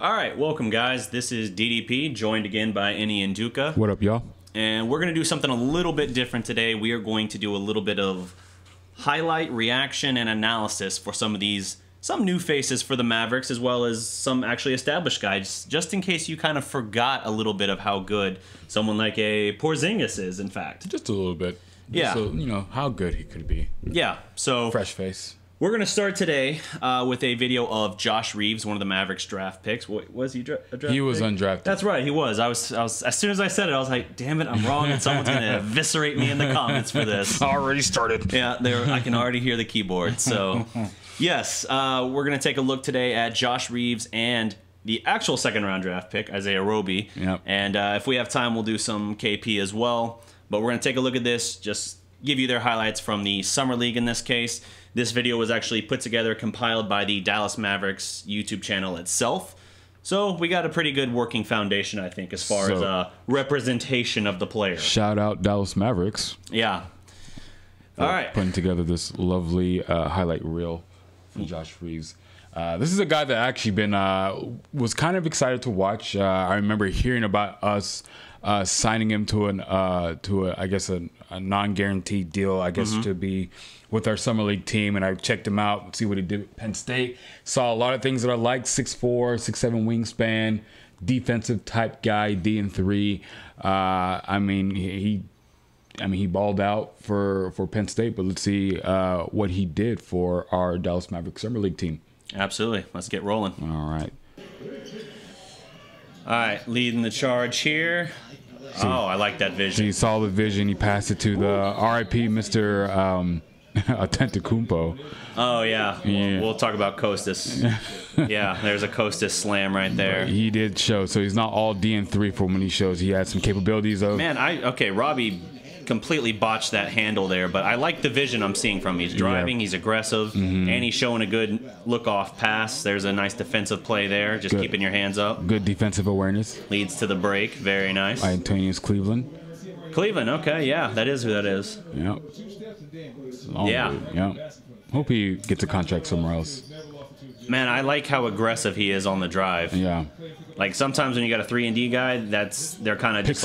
All right, welcome guys. This is DDP, joined again by Enyi and Duca. What up, y'all? And we're going to do something a little bit different today. We are going to do a little bit of highlight, reaction, and analysis for some of these, some new faces for the Mavericks, as well as some actually established guys, just in case you kind of forgot a little bit of how good someone like a Porzingis is, in fact. Just a little bit. Yeah. So, you know, how good he could be. Yeah, so Fresh face. We're going to start today uh, with a video of Josh Reaves, one of the Mavericks draft picks. What, was he dra- a draft He was pick? undrafted. That's right, he was. I was. I was. As soon as I said it, I was like, "Damn it, I'm wrong," and someone's gonna eviscerate me in the comments for this. Already started. Yeah, there. I can already hear the keyboard. So, yes, uh, we're gonna take a look today at Josh Reaves and the actual second round draft pick, Isaiah Roby. Yep. And uh, if we have time, we'll do some KP as well. But we're gonna take a look at this. Just give you their highlights from the summer league in this case. This video was actually put together, compiled by the Dallas Mavericks YouTube channel itself. So we got a pretty good working foundation, I think, as far So- as uh, representation of the player. Shout out Dallas Mavericks. Yeah. All right. Putting together this lovely uh, highlight reel from Josh Reaves. Uh, this is a guy that actually been uh, was kind of excited to watch. Uh, I remember hearing about us uh, signing him to an uh, to a I guess a, a non-guaranteed deal. I guess to be with our summer league team, and I checked him out, see what he did at Penn State. Saw a lot of things that I liked: six four, six seven wingspan, defensive type guy, D and three. Uh, I mean, he, he I mean, he balled out for for Penn State, but let's see uh, what he did for our Dallas Mavericks summer league team. Absolutely. Let's get rolling. All right, All right, leading the charge here. Oh, I like that so vision. he saw the vision. He passed it to the RIP Mister um, Antetokounmpo. Oh yeah. We'll, Yeah. we'll talk about Kostas. yeah, there's a Kostas slam right there. He did show, so he's not all D and three for when he shows. He had some capabilities of. Man, I okay. Roby completely botched that handle there, but I like the vision I'm seeing from him. He's driving, he's aggressive, Mm-hmm. and he's showing a good look off pass. There's a nice defensive play there, just Good. keeping your hands up. Good defensive awareness Leads to the break. Very nice. Antonius Cleveland. Cleveland. Okay, yeah, that is who that is. Yep. Long Yeah. Yep. Hope he gets a contract somewhere else. Man, I like how aggressive he is on the drive. Yeah. Like sometimes when you got a three and D guy, that's they're kind of Pick just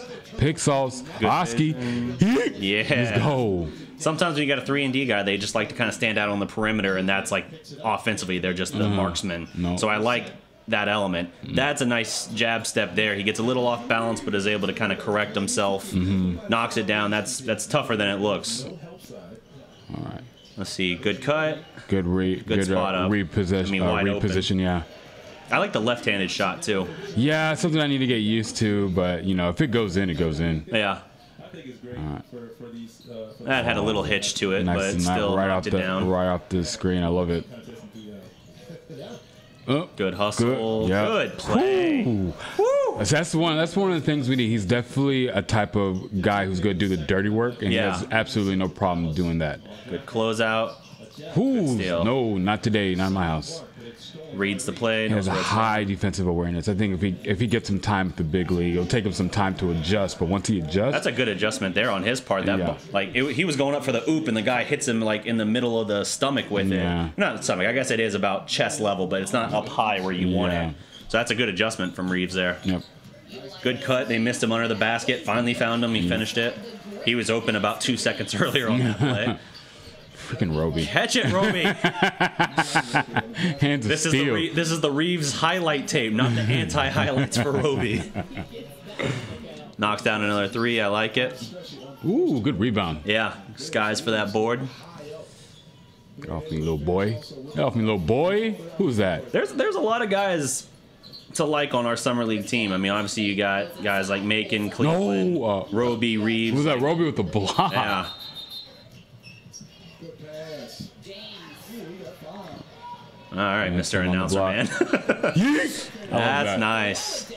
like. Pick sauce. Oski. yeah. Let's go. Sometimes when you got a three and D guy, they just like to kind of stand out on the perimeter, and that's like offensively they're just the marksman. Uh-huh. No. So I like that element. That's a nice jab step there. He gets a little off balance, but is able to kind of correct himself, Mm-hmm. knocks it down. That's that's tougher than it looks. All right. Let's see, good cut. Good re good, spot uh, up. reposition I mean, uh, wide open. reposition, yeah. I like the left-handed shot too. Yeah, something I need to get used to, but you know, if it goes in, it goes in. Yeah, I think it's great for these uh. that had a little hitch to it, Nice but and still right off knocked it the down. right off the screen. I love it. Oh, Good hustle. Good, yeah. Good play. Ooh. That's- That's one. That's one of the things we need. He's definitely a type of guy who's going to do the dirty work, and Yeah. he has absolutely no problem doing that. Good closeout. Steal. no, not today, not in my house. Reads the play. He has a high defensive awareness. I think if he if he gets some time at the big league, it'll take him some time to adjust. But once he adjusts, That's a good adjustment there on his part. That Yeah. like it, he was going up for the oop, and the guy hits him like in the middle of the stomach with Yeah. it. Not the stomach. I guess it is about chest level, but it's not up high where you want it. So that's a good adjustment from Reaves there. Yep. Good cut. They missed him under the basket. Finally found him. He mm. finished it. He was open about two seconds earlier on that play. Freaking Roby. Catch it, Roby. Hands of This is the steel. Re- this is the Reaves highlight tape, not the anti highlights for Roby. Knocks down another three. I like it. Ooh, good rebound. Yeah, skies for that board. Get off me, little boy. Get off me, little boy. Who's that? There's there's a lot of guys to like on our summer league team. I mean, obviously you got guys like Macon, Cleveland, No, uh, Roby, Reaves. Who's that? Roby with the block. Yeah. All right, Mr. him on the Announcer man. Yeet. That's that. nice.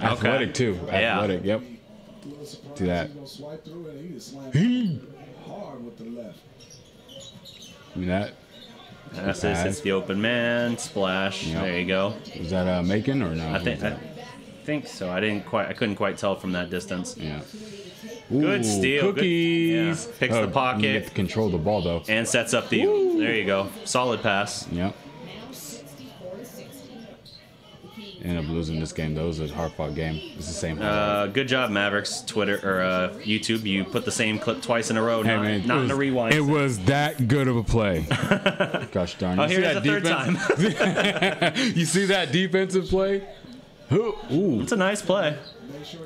Athletic too. Yeah. Athletic. Yep. Do that. Swipe through it, and he just slammed Hee. hard with the left. I mean that. That's this. It's the open man splash. Yep. There you go. Was that uh, Macon or no? I think I think so. I didn't quite. I couldn't quite tell from that distance. Yeah. Good Ooh, steal. Good- Cookies. yeah. Picks the You pocket. get to control the ball though. And sets up the. There you go. Solid pass. Yep. Ended up losing this game. That was a hard fought game. It's the same. Uh, good job, Mavericks. Twitter or uh, YouTube. You put the same clip twice in a row. Hey, not man, not it in a rewind. It was that good of a play. Gosh darn! oh, You see here's that the third time. you see that defensive play? Ooh. it's a nice play,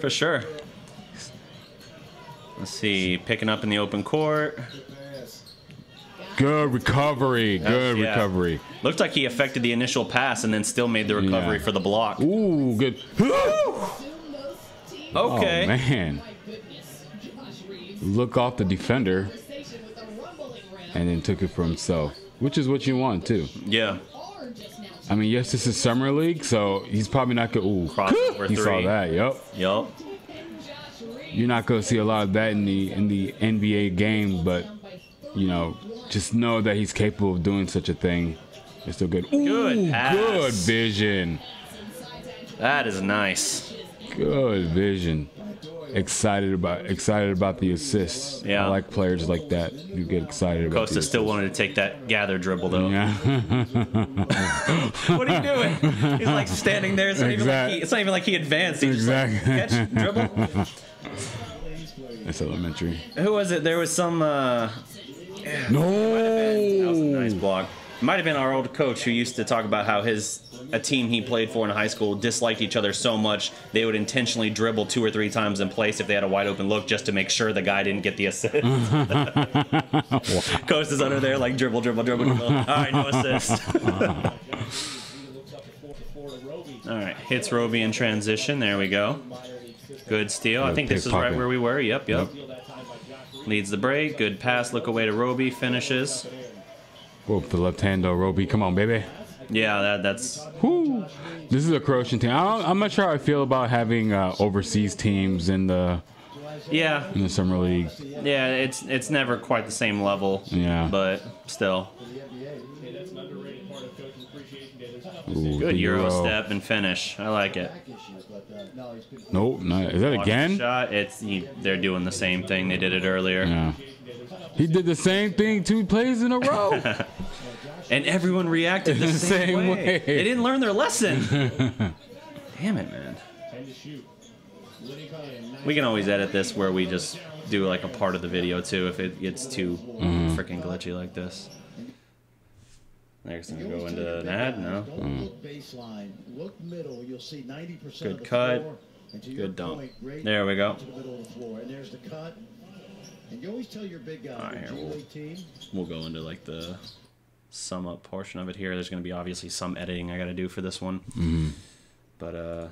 for sure. Let's see, picking up in the open court. Pass. good recovery. Good yeah. recovery. Looked like he affected the initial pass and then still made the recovery Yeah. for the block. Ooh, good. Okay. Oh man, look off the defender and then took it for himself, which is what you want too. Yeah. I mean, yes, this is summer league, so he's probably not gonna. Ooh, Crossover he saw that. Yep. Yep. You're not gonna see a lot of that in the in the NBA game, but you know, just know that he's capable of doing such a thing. It's still good. Ooh, Good pass. good vision. That is nice. Good vision. Excited about excited about the assists. Yeah. I like players like that. You get excited about. Costa still wanted to take that gather dribble though. Yeah. What are you doing? He's like standing there. It's not, even like he, it's not even like he advanced. He just like, Exactly. catch, dribble. it's elementary. Who was it? There was some. Uh, that was a No. nice block. Might have been our old coach who used to talk about how his a team he played for in high school disliked each other so much they would intentionally dribble two or three times in place if they had a wide open look just to make sure the guy didn't get the assist. Coast is under there like dribble, dribble, dribble, dribble. All right, no assist. All right, hits Roby in transition. There we go. Good steal. I think this is right where we were. Yep, yep. Leads the break. Good pass. Look away to Roby. Finishes. Whoop the left hand though, Roby. Come on, baby. Yeah, that, that's Whoo. This is a Croatian team. I don't, I'm not sure how I feel about having uh, overseas teams in the yeah, in the summer league. yeah. It's it's never quite the same level. Yeah. but still, Ooh, good the Euro step and finish. I like it. Nope, not, is that again? Shot. It's he, they're doing the same thing. They did it earlier, Yeah. He did the same thing two plays in a row. and everyone reacted the same, Same way. way. They didn't learn their lesson. Damn it, man. We can always edit this where we just do like a part of the video too if it gets too Mm-hmm. freaking glitchy like this. There's gonna go into an ad. No. Mm. Look baseline. Look middle. You'll see 90% Good of the cut. floor. And to your Good dunk. point, right There we go. The middle of the floor. And there's the cut. And you always tell your big guy, Alright, here, we'll- We'll go into like the sum up portion of it here. There's gonna be obviously some editing I gotta do for this one. Mm-hmm. But uh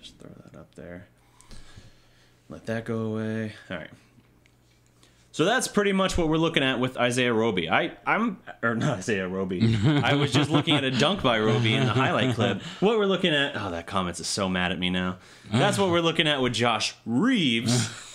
just throw that up there. Let that go away. Alright. So that's pretty much what we're looking at with Isaiah Roby. I, I'm or not Isaiah Roby. I was just looking at a dunk by Roby in the highlight clip. What we're looking at oh that comments is so mad at me now. That's what we're looking at with Josh Reaves.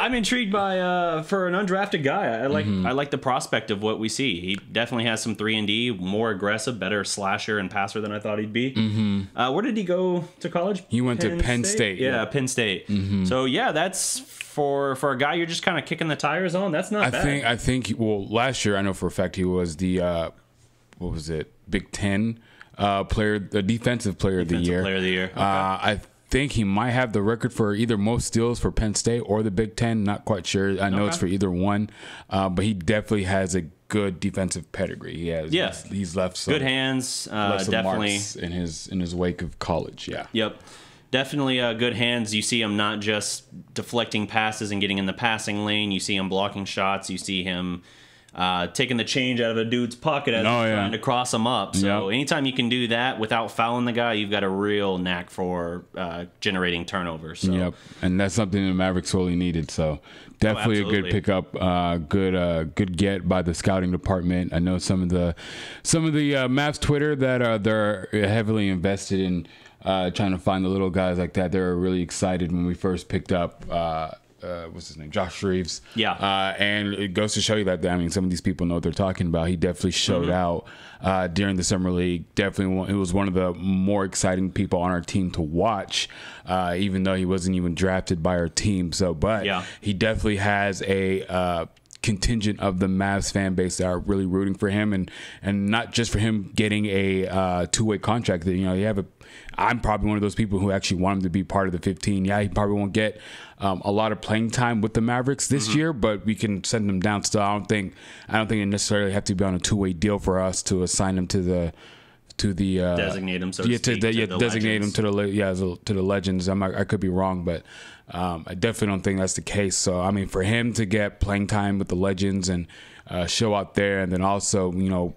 I'm intrigued by uh, for an undrafted guy. I like Mm-hmm. I like the prospect of what we see. He definitely has some three and D, more aggressive, better slasher and passer than I thought he'd be. Mm-hmm. Uh, where did he go to college? He went to Penn State, Yeah, yeah. Mm-hmm. Penn State. So yeah, that's for for a guy you're just kind of kicking the tires on. That's not I bad. think I think well last year I know for a fact he was the uh, what was it Big Ten uh, player the defensive player of the year. player of the year. Uh, I think he might have the record for either most steals for Penn State or the Big Ten. Not quite sure. I know it's for either one, uh, but he definitely has a good defensive pedigree. He has. Yeah. he's, he's left some, Good hands, uh, definitely. in his in his wake of college. Yeah. Yep. Definitely uh, good hands. You see him not just deflecting passes and getting in the passing lane. You see him blocking shots. You see him uh, taking the change out of a dude's pocket as Oh, he's yeah. trying to cross him up. So Yep. anytime you can do that without fouling the guy, you've got a real knack for uh, generating turnovers. So Yep, and that's something the Mavericks sorely needed. So definitely a good pickup, uh, good uh, good get by the scouting department. I know some of the some of the uh, Mavs Twitter that uh, they're heavily invested in uh, trying to find the little guys like that. They were really excited when we first picked up. Uh, uh, what's his name? Josh Reaves. Yeah. Uh, and it goes to show you that I mean, some of these people know what they're talking about. He definitely showed Mm-hmm. out uh, during the summer league. Definitely, one, he was one of the more exciting people on our team to watch, uh, even though he wasn't even drafted by our team. So, but Yeah. he definitely has a uh, contingent of the Mavs fan base that are really rooting for him, and and not just for him getting a uh, two way contract. That you know, you have a. I'm probably one of those people who actually want him to be part of the 15. Yeah, he probably won't get um, a lot of playing time with the Mavericks this year, but we can send him down still. I don't think I don't think it necessarily have to be on a two way deal for us to assign him to the to the uh, Designate him, so to yeah, speak, the, to yeah, the designate legends. him to the yeah to the legends. I'm, I could be wrong, but um, I definitely don't think that's the case. So I mean, for him to get playing time with the legends and uh, show out there, and then also you know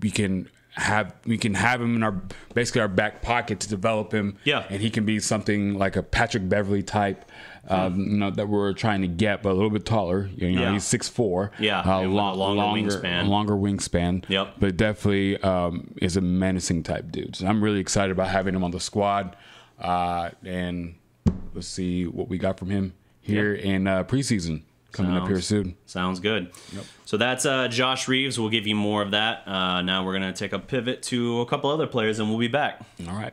we can have we can have him in our basically our back pocket to develop him. Yeah. and he can be something like a Patrick Beverley type. Um, you know that we're trying to get, but a little bit taller. You know, Yeah. he's six four. Yeah, uh, and with a lo- longer longer wingspan. longer wingspan. Yep. but definitely um, is a menacing type dude. So I'm really excited about having him on the squad, uh, and let's see what we got from him here in uh, preseason coming up here soon. Sounds good. So that's uh, Josh Reaves. We'll give you more of that. Uh, now we're going to take a pivot to a couple other players and we'll be back. All right.